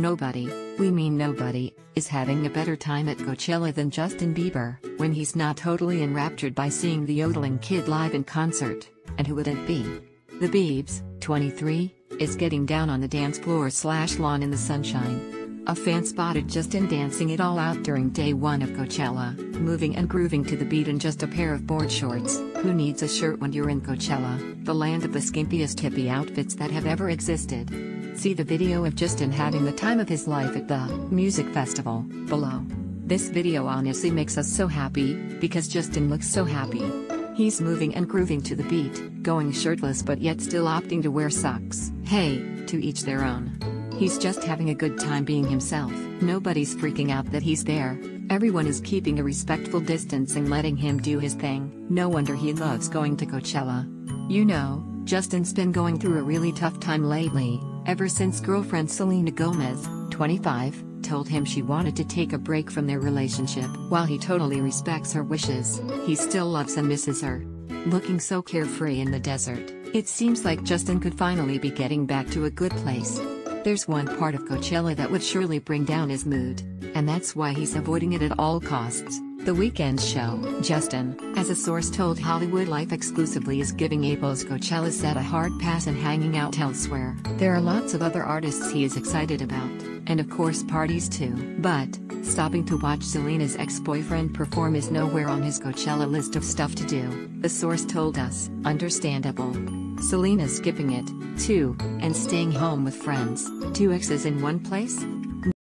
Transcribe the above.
Nobody, we mean nobody, is having a better time at Coachella than Justin Bieber, when he's not totally enraptured by seeing the yodeling kid live in concert. And who would it be? The Biebs, 23, is getting down on the dance floor slash lawn in the sunshine. A fan spotted Justin dancing it all out during day one of Coachella, moving and grooving to the beat in just a pair of board shorts. Who needs a shirt when you're in Coachella, the land of the skimpiest hippie outfits that have ever existed? See the video of Justin having the time of his life at the music festival below. This video honestly makes us so happy, because Justin looks so happy. He's moving and grooving to the beat, going shirtless but yet still opting to wear socks. Hey, to each their own. He's just having a good time being himself. Nobody's freaking out that he's there. Everyone is keeping a respectful distance and letting him do his thing. No wonder he loves going to Coachella. You know, Justin's been going through a really tough time lately, ever since girlfriend Selena Gomez, 25, told him she wanted to take a break from their relationship. While he totally respects her wishes, he still loves and misses her. Looking so carefree in the desert, it seems like Justin could finally be getting back to a good place. There's one part of Coachella that would surely bring down his mood, and that's why he's avoiding it at all costs. The Weeknd show, Justin, as a source told Hollywood Life exclusively is giving Abel's Coachella set a hard pass and hanging out elsewhere. There are lots of other artists he is excited about, and of course parties too. But, stopping to watch Selena's ex-boyfriend perform is nowhere on his Coachella list of stuff to do, the source told us, understandable. Selena's skipping it, too, and staying home with friends. Two exes in one place?